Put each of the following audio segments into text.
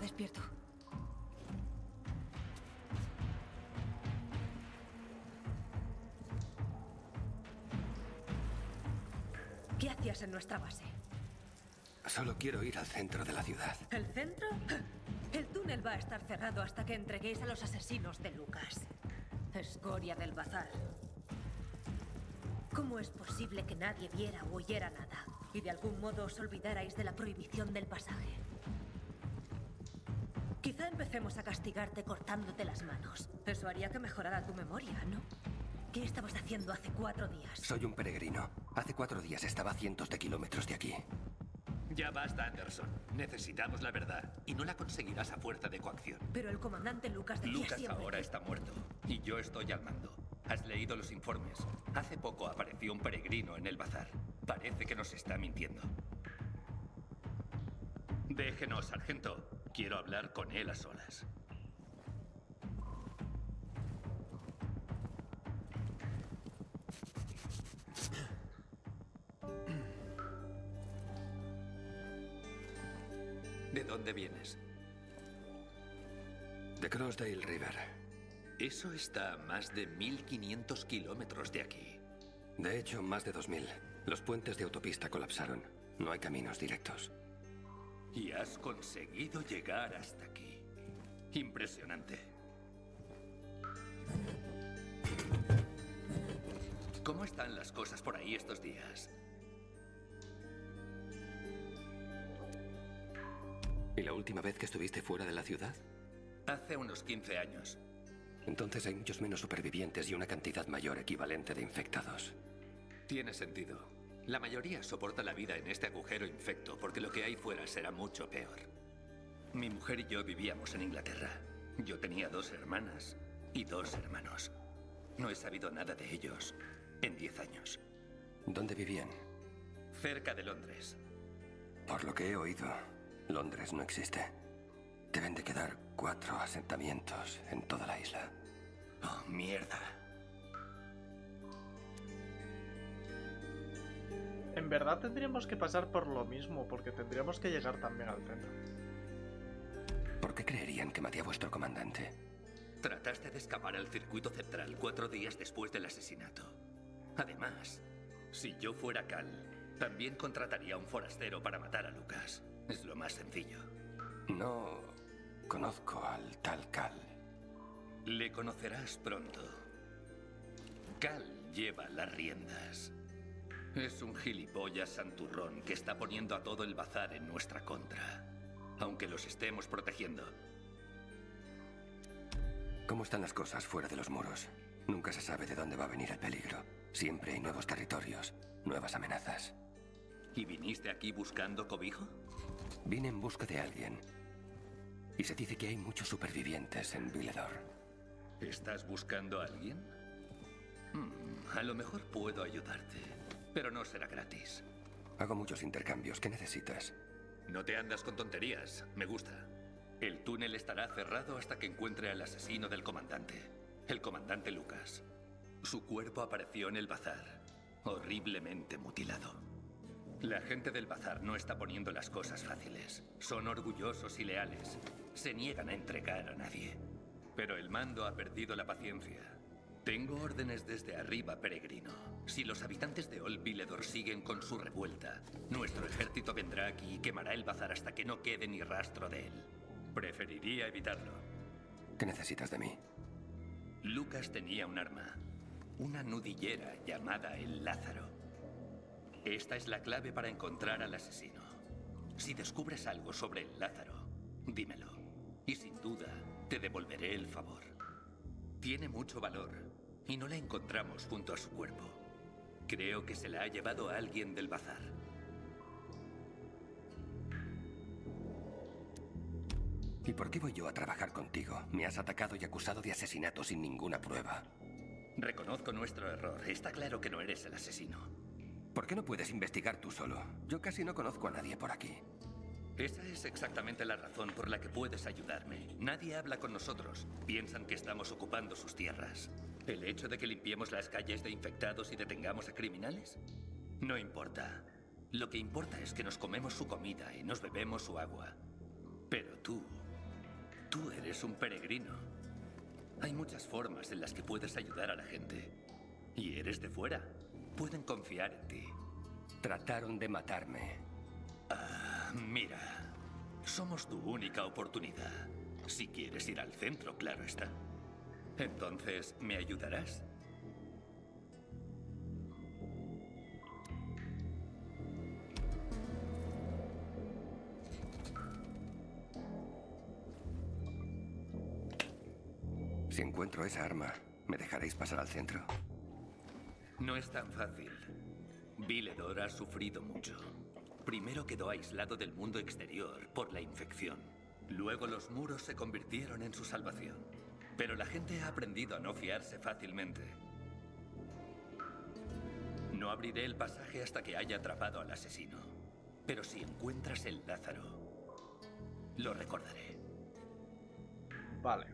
despierto. ¿Qué hacías en nuestra base? Solo quiero ir al centro de la ciudad. ¿El centro? El túnel va a estar cerrado hasta que entreguéis a los asesinos de Lucas. Escoria del bazar. ¿Cómo es posible que nadie viera o oyera nada? Y de algún modo os olvidarais de la prohibición del pasaje. Empecemos a castigarte cortándote las manos. Eso haría que mejorara tu memoria, ¿no? ¿Qué estabas haciendo hace cuatro días? Soy un peregrino. Hace cuatro días estaba a cientos de kilómetros de aquí. Ya basta, Anderson. Necesitamos la verdad. Y no la conseguirás a fuerza de coacción. Pero el comandante Lucas decía Lucas siempre ahora que- está muerto. Y yo estoy al mando. Has leído los informes. Hace poco apareció un peregrino en el bazar. Parece que nos está mintiendo. Déjenos, sargento. Quiero hablar con él a solas. ¿De dónde vienes? De Crossdale River. Eso está a más de 1500 kilómetros de aquí. De hecho, más de 2000. Los puentes de autopista colapsaron. No hay caminos directos. Y has conseguido llegar hasta aquí. Impresionante. ¿Cómo están las cosas por ahí estos días? ¿Y la última vez que estuviste fuera de la ciudad? Hace unos 15 años. Entonces hay muchos menos supervivientes y una cantidad mayor equivalente de infectados. Tiene sentido. La mayoría soporta la vida en este agujero infecto porque lo que hay fuera será mucho peor. Mi mujer y yo vivíamos en Inglaterra. Yo tenía dos hermanas y dos hermanos. No he sabido nada de ellos en 10 años. ¿Dónde vivían? Cerca de Londres. Por lo que he oído, Londres no existe. Deben de quedar cuatro asentamientos en toda la isla. Oh, mierda. Verdad tendríamos que pasar por lo mismo, porque tendríamos que llegar también al centro. ¿Por qué creerían que maté a vuestro comandante? Trataste de escapar al circuito central cuatro días después del asesinato. Además, si yo fuera Cal, también contrataría a un forastero para matar a Lucas. Es lo más sencillo. No conozco al tal Cal. Le conocerás pronto. Cal lleva las riendas. Es un gilipollas santurrón que está poniendo a todo el bazar en nuestra contra. Aunque los estemos protegiendo. ¿Cómo están las cosas fuera de los muros? Nunca se sabe de dónde va a venir el peligro. Siempre hay nuevos territorios, nuevas amenazas. ¿Y viniste aquí buscando cobijo? Vine en busca de alguien. Y se dice que hay muchos supervivientes en Villedor. ¿Estás buscando a alguien? Hmm, a lo mejor puedo ayudarte, pero no será gratis. Hago muchos intercambios. ¿Qué necesitas? No te andas con tonterías, me gusta. El túnel estará cerrado hasta que encuentre al asesino del comandante, el comandante Lucas. Su cuerpo apareció en el bazar, horriblemente mutilado. La gente del bazar no está poniendo las cosas fáciles. Son orgullosos y leales. Se niegan a entregar a nadie. Pero el mando ha perdido la paciencia. Tengo órdenes desde arriba, peregrino. Si los habitantes de Old Villedor siguen con su revuelta, nuestro ejército vendrá aquí y quemará el bazar hasta que no quede ni rastro de él. Preferiría evitarlo. ¿Qué necesitas de mí? Lucas tenía un arma, una nudillera llamada el Lázaro. Esta es la clave para encontrar al asesino. Si descubres algo sobre el Lázaro, dímelo. Y sin duda, te devolveré el favor. Tiene mucho valor y no la encontramos junto a su cuerpo. Creo que se la ha llevado a alguien del bazar. ¿Y por qué voy yo a trabajar contigo? Me has atacado y acusado de asesinato sin ninguna prueba. Reconozco nuestro error. Está claro que no eres el asesino. ¿Por qué no puedes investigar tú solo? Yo casi no conozco a nadie por aquí. Esa es exactamente la razón por la que puedes ayudarme. Nadie habla con nosotros. Piensan que estamos ocupando sus tierras. ¿El hecho de que limpiemos las calles de infectados y detengamos a criminales? No importa. Lo que importa es que nos comemos su comida y nos bebemos su agua. Pero tú Tú eres un peregrino. Hay muchas formas en las que puedes ayudar a la gente. Y eres de fuera. Pueden confiar en ti. Trataron de matarme. Ah, mira. Somos tu única oportunidad. Si quieres ir al centro, claro está. Entonces, ¿me ayudarás? Si encuentro esa arma, ¿me dejaréis pasar al centro? No es tan fácil. Viledor ha sufrido mucho. Primero quedó aislado del mundo exterior por la infección. Luego los muros se convirtieron en su salvación. Pero la gente ha aprendido a no fiarse fácilmente. No abriré el pasaje hasta que haya atrapado al asesino. Pero si encuentras el Lázaro, lo recordaré. Vale.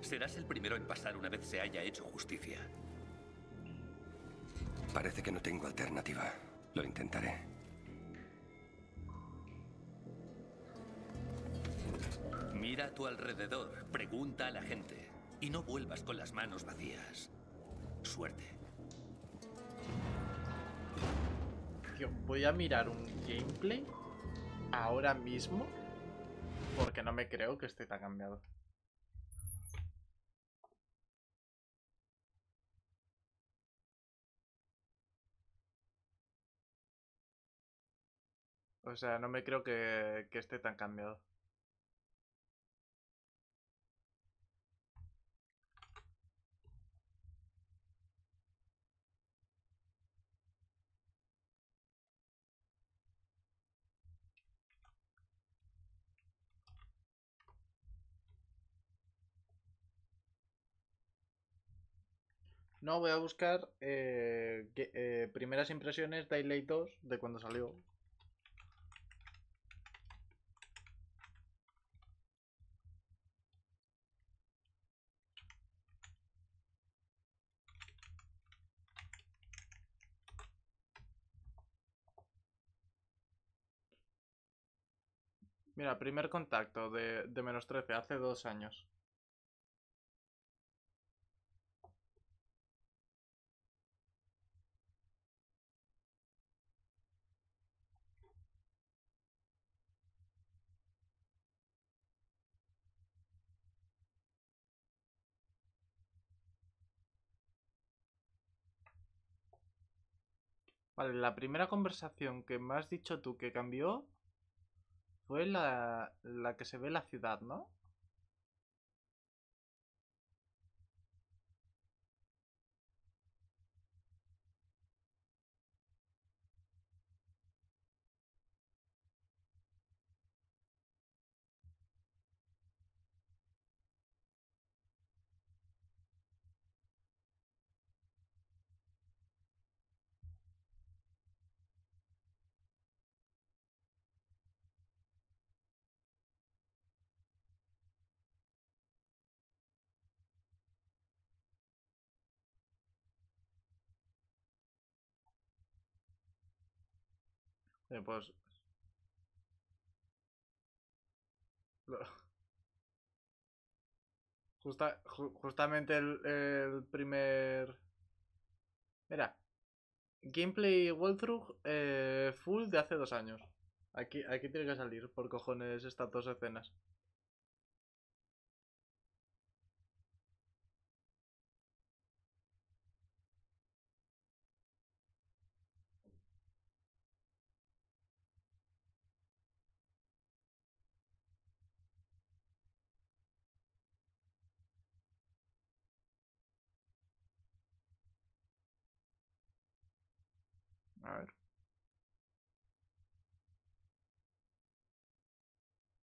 Serás el primero en pasar una vez se haya hecho justicia. Parece que no tengo alternativa. Lo intentaré. Mira a tu alrededor, pregunta a la gente y no vuelvas con las manos vacías. Suerte. Voy a mirar un gameplay ahora mismo porque no me creo que esté tan cambiado. O sea, no me creo que esté tan cambiado. No, voy a buscar eh, eh, primeras impresiones de Light 2 de cuando salió. Mira, primer contacto de, de menos 13, hace dos años. Vale, la primera conversación que me has dicho tú que cambió fue la, la que se ve la ciudad, ¿no? Eh, pues... Justa- ju- justamente el, el primer... Mira. Gameplay walkthrough eh, full de hace dos años. Aquí, aquí tiene que salir, por cojones, estas dos escenas. A ver.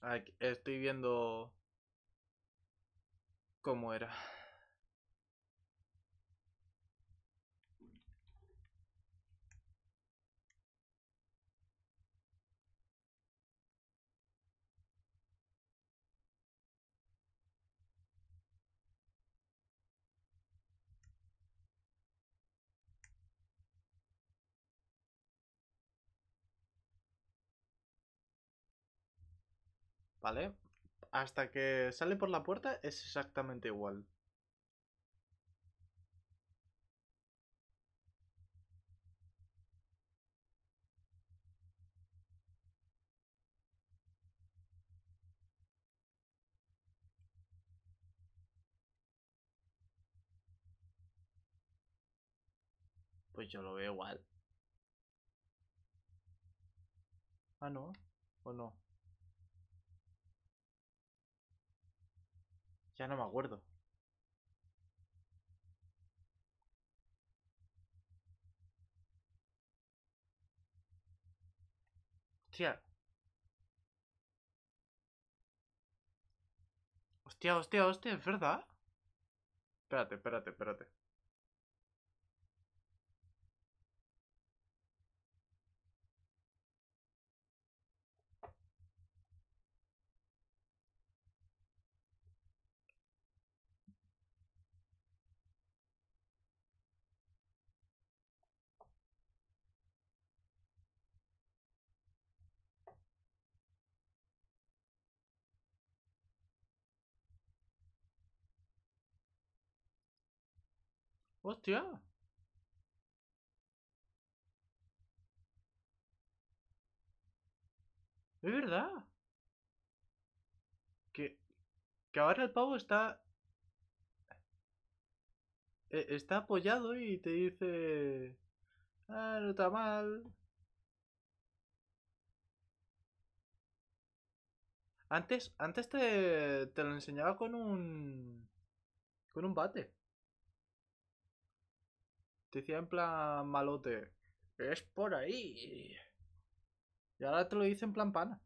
Aquí- estoy viendo cómo era. ¿Vale? hasta que sale por la puerta es exactamente igual. Pues yo lo veo igual. Ah, no. ¿O no? Ya no me acuerdo. Hostia. Hostia, hostia, hostia, ¿es verdad? Espérate, espérate, espérate. Hostia. Es verdad. Que, que ahora el pavo está... e- Está apoyado y te dice... Ah, no está mal. Antes, antes te, te lo enseñaba con un... Con un bate. Decía en plan malote. Es por ahí. Y ahora te lo dice en plan pana.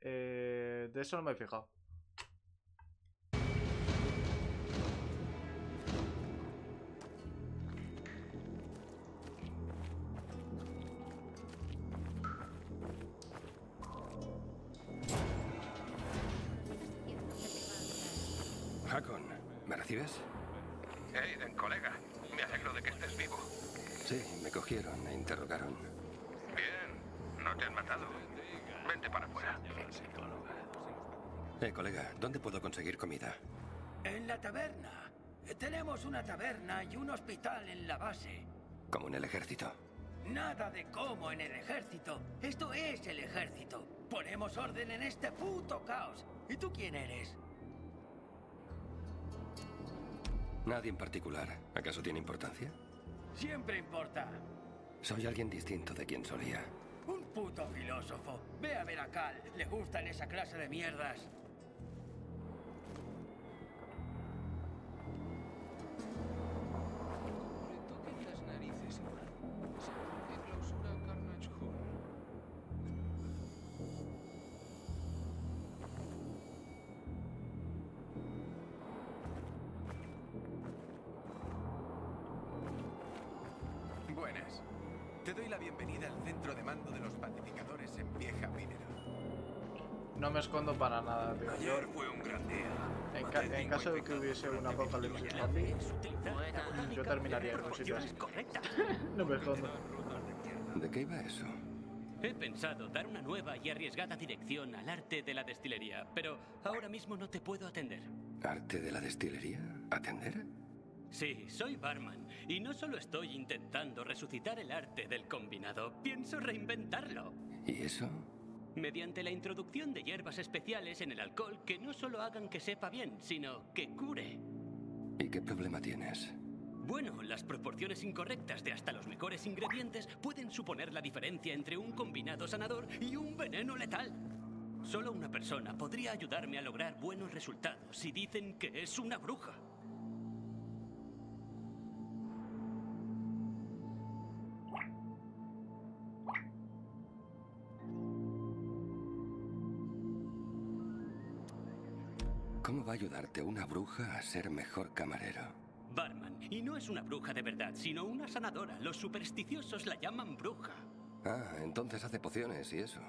Eh, de eso no me he fijado. Hakon, ¿me recibes? Aiden, colega, me alegro de que estés vivo. Sí, me cogieron e interrogaron. Bien, no te han matado. Vente para afuera. Eh, colega, ¿dónde puedo conseguir comida? En la taberna. Tenemos una taberna y un hospital en la base. Como en el ejército. Nada de cómo en el ejército. Esto es el ejército. Ponemos orden en este puto caos. ¿Y tú quién eres? Nadie en particular. ¿Acaso tiene importancia? Siempre importa. Soy alguien distinto de quien solía. Un puto filósofo. Ve a ver a Cal. Le gustan esa clase de mierdas. Buenas. Te doy la bienvenida al centro de mando de los pacificadores en Vieja Minera. No me escondo para nada, tío. Ayer fue un gran día. en, ca- en caso de que hubiese un apocalipsis zombie, yo terminaría en un sitio así. No me escondo. ¿De qué iba eso? He pensado dar una nueva y arriesgada dirección al arte de la destilería, pero ahora mismo no te puedo atender. ¿Arte de la destilería? ¿Atender? Sí, soy barman y no solo estoy intentando resucitar el arte del combinado, pienso reinventarlo. ¿Y eso? Mediante la introducción de hierbas especiales en el alcohol que no solo hagan que sepa bien, sino que cure. ¿Y qué problema tienes? Bueno, las proporciones incorrectas de hasta los mejores ingredientes pueden suponer la diferencia entre un combinado sanador y un veneno letal. Solo una persona podría ayudarme a lograr buenos resultados si dicen que es una bruja. ¿Cómo va a ayudarte una bruja a ser mejor camarero? Barman, y no es una bruja de verdad, sino una sanadora. Los supersticiosos la llaman bruja. Ah, entonces hace pociones y eso.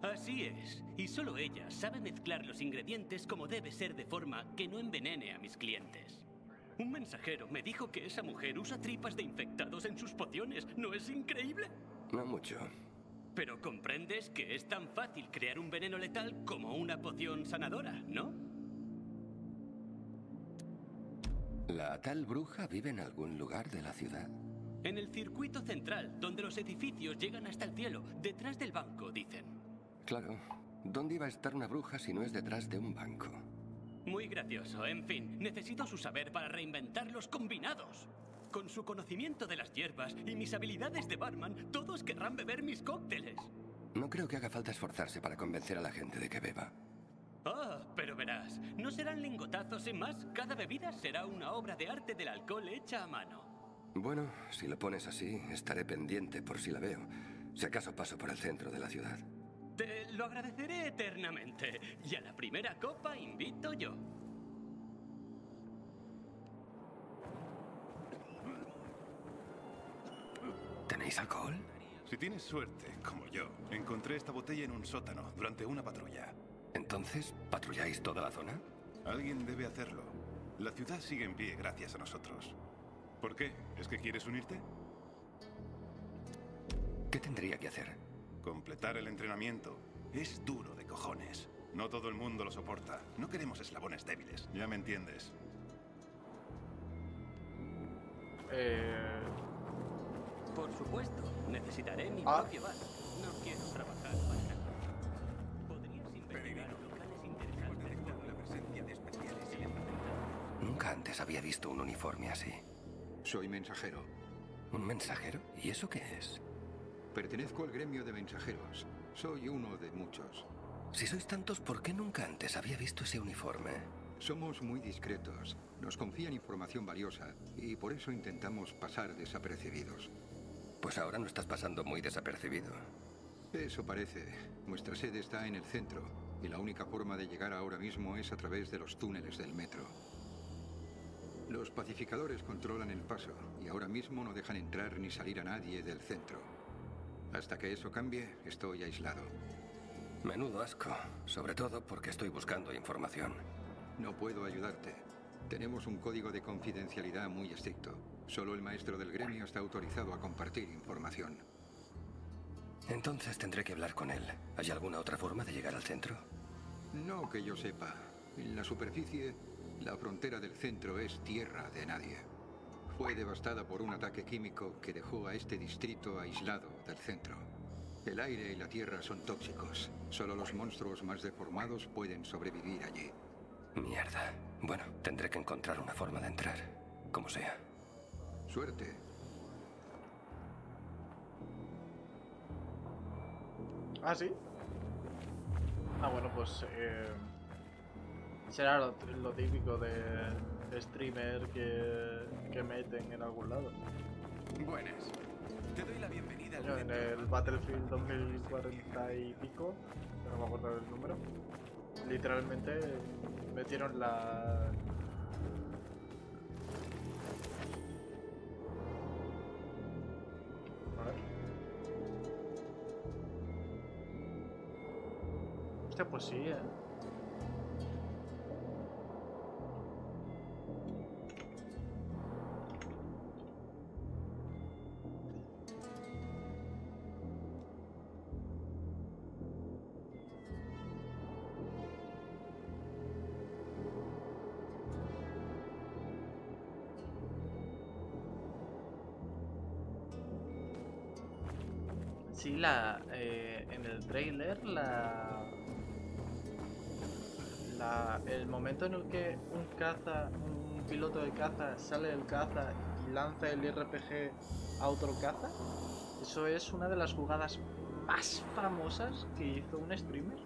Así es, y solo ella sabe mezclar los ingredientes como debe ser de forma que no envenene a mis clientes. Un mensajero me dijo que esa mujer usa tripas de infectados en sus pociones. ¿No es increíble? No mucho. Pero comprendes que es tan fácil crear un veneno letal como una poción sanadora, ¿no? ¿La tal bruja vive en algún lugar de la ciudad? En el circuito central, donde los edificios llegan hasta el cielo, detrás del banco, dicen. Claro. ¿Dónde iba a estar una bruja si no es detrás de un banco? Muy gracioso. En fin, necesito su saber para reinventar los combinados. Con su conocimiento de las hierbas y mis habilidades de barman, todos querrán beber mis cócteles. No creo que haga falta esforzarse para convencer a la gente de que beba. Pero verás, no serán lingotazos sin más. Cada bebida será una obra de arte del alcohol hecha a mano. Bueno, si lo pones así, estaré pendiente por si la veo. Si acaso paso por el centro de la ciudad. Te lo agradeceré eternamente. Y a la primera copa invito yo. ¿Tenéis alcohol? Si tienes suerte, como yo, encontré esta botella en un sótano durante una patrulla. Entonces, ¿patrulláis toda la zona? Alguien debe hacerlo. La ciudad sigue en pie gracias a nosotros. ¿Por qué? ¿Es que quieres unirte? ¿Qué tendría que hacer? Completar el entrenamiento. Es duro de cojones. No todo el mundo lo soporta. No queremos eslabones débiles. Ya me entiendes. Eh, Por supuesto, necesitaré mi Ah. propio bar. Nunca antes había visto un uniforme así. Soy mensajero. ¿Un mensajero? ¿Y eso qué es? Pertenezco al gremio de mensajeros. Soy uno de muchos. Si sois tantos, ¿por qué nunca antes había visto ese uniforme? Somos muy discretos. Nos confían información valiosa y por eso intentamos pasar desapercibidos. Pues ahora no estás pasando muy desapercibido. Eso parece. Nuestra sede está en el centro y la única forma de llegar ahora mismo es a través de los túneles del metro. Los pacificadores controlan el paso y ahora mismo no dejan entrar ni salir a nadie del centro. Hasta que eso cambie, estoy aislado. Menudo asco, sobre todo porque estoy buscando información. No puedo ayudarte. Tenemos un código de confidencialidad muy estricto. Solo el maestro del gremio está autorizado a compartir información. Entonces tendré que hablar con él. ¿Hay alguna otra forma de llegar al centro? No que yo sepa. En la superficie, la frontera del centro es tierra de nadie. Fue devastada por un ataque químico que dejó a este distrito aislado del centro. El aire y la tierra son tóxicos. Solo los monstruos más deformados pueden sobrevivir allí. Mierda. Bueno, tendré que encontrar una forma de entrar. Como sea. Suerte. ¿Ah, sí? Ah, bueno, pues eh, será lo, lo típico de streamer que, que meten en algún lado. Buenas. Te doy la bienvenida al en el Battlefield 2040 y pico, que no me acuerdo del número, literalmente metieron la... A ver. Hostia, pues sí, eh. El momento en el que un caza, un piloto de caza sale del caza y lanza el RPG a otro caza, eso es una de las jugadas más famosas que hizo un streamer.